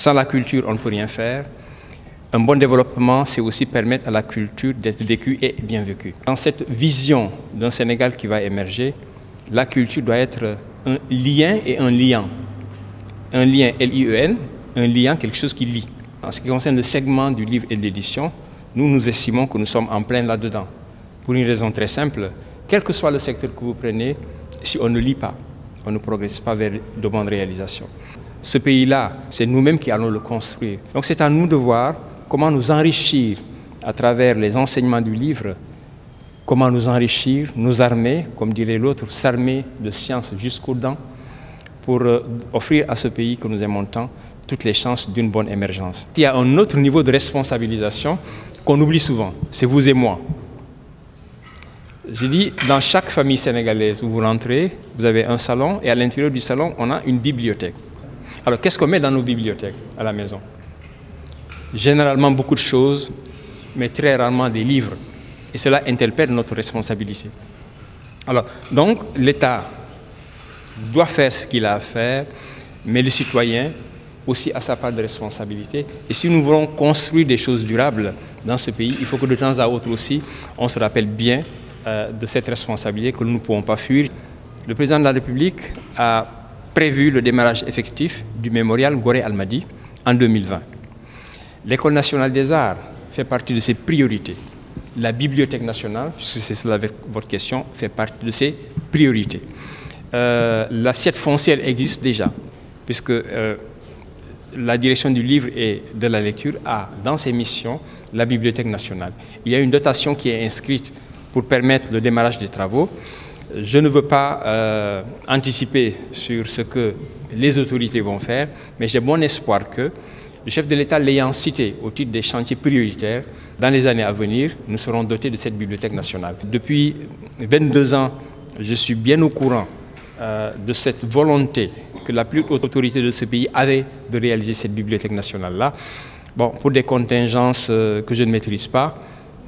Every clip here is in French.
Sans la culture, on ne peut rien faire. Un bon développement, c'est aussi permettre à la culture d'être vécue et bien vécue. Dans cette vision d'un Sénégal qui va émerger, la culture doit être un lien et un lien. Un lien L-I-E-N, un lien, quelque chose qui lie. En ce qui concerne le segment du livre et de l'édition, nous nous estimons que nous sommes en plein là-dedans. Pour une raison très simple, quel que soit le secteur que vous prenez, si on ne lit pas, on ne progresse pas vers de bonnes réalisations. Ce pays-là, c'est nous-mêmes qui allons le construire. Donc c'est à nous de voir comment nous enrichir à travers les enseignements du livre, comment nous enrichir, nous armer, comme dirait l'autre, s'armer de science jusqu'aux dents pour euh, offrir à ce pays que nous aimons tant toutes les chances d'une bonne émergence. Il y a un autre niveau de responsabilisation qu'on oublie souvent, c'est vous et moi. Je dis, dans chaque famille sénégalaise où vous rentrez, vous avez un salon et à l'intérieur du salon, on a une bibliothèque. Alors, qu'est-ce qu'on met dans nos bibliothèques à la maison? Généralement beaucoup de choses, mais très rarement des livres. Et cela interpelle notre responsabilité. Alors, donc, l'État doit faire ce qu'il a à faire, mais le citoyen aussi a sa part de responsabilité. Et si nous voulons construire des choses durables dans ce pays, il faut que de temps à autre aussi, on se rappelle bien euh, de cette responsabilité que nous ne pouvons pas fuir. Le président de la République a prévu le démarrage effectif du mémorial Goré Almadi en 2020. L'École nationale des arts fait partie de ses priorités. La Bibliothèque nationale, puisque c'est cela votre question, fait partie de ses priorités. Euh, L'assiette foncière existe déjà, puisque euh, la direction du livre et de la lecture a dans ses missions la Bibliothèque nationale. Il y a une dotation qui est inscrite pour permettre le démarrage des travaux. Je ne veux pas euh, anticiper sur ce que les autorités vont faire, mais j'ai bon espoir que le chef de l'État l'ayant cité au titre des chantiers prioritaires, dans les années à venir, nous serons dotés de cette bibliothèque nationale. Depuis 22 ans, je suis bien au courant euh, de cette volonté que la plus haute autorité de ce pays avait de réaliser cette bibliothèque nationale-là. Bon, pour des contingences euh, que je ne maîtrise pas,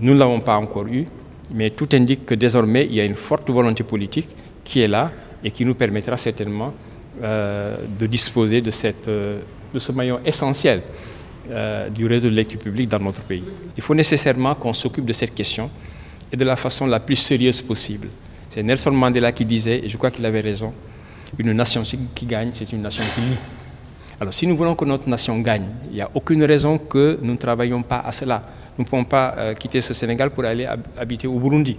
nous ne l'avons pas encore eu, mais tout indique que désormais, il y a une forte volonté politique qui est là et qui nous permettra certainement euh, de disposer euh, de ce maillon essentiel euh, du réseau de lecture publique dans notre pays. Il faut nécessairement qu'on s'occupe de cette question et de la façon la plus sérieuse possible. C'est Nelson Mandela qui disait, et je crois qu'il avait raison, une nation qui gagne, c'est une nation qui lit. Alors si nous voulons que notre nation gagne, il n'y a aucune raison que nous ne travaillions pas à cela. Nous ne pouvons pas euh, quitter ce Sénégal pour aller habiter au Burundi.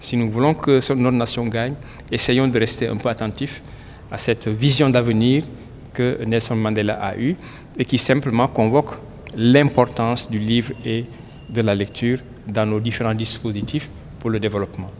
Si nous voulons que notre nation gagne, essayons de rester un peu attentifs à cette vision d'avenir que Nelson Mandela a eue et qui simplement convoque l'importance du livre et de la lecture dans nos différents dispositifs pour le développement.